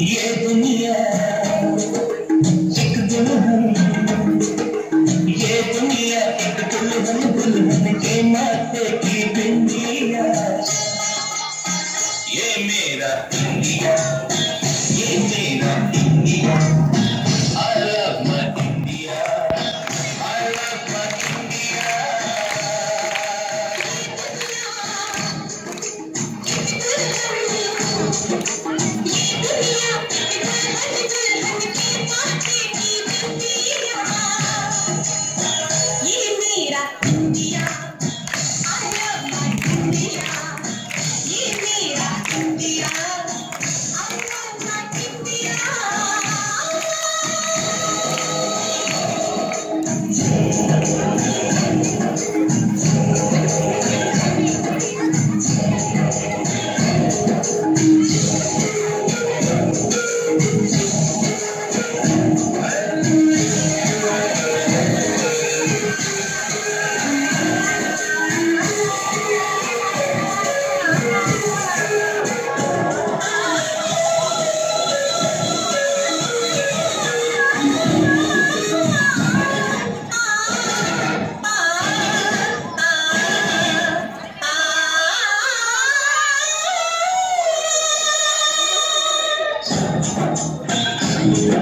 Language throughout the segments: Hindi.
ये दुनिया एक दुल्हन ये दुनिया एक दुल्हन दुल्हन के माथे की बिंदिया। ये मेरा इंडिया ये मेरा इंडिया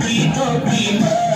Be, oh, be.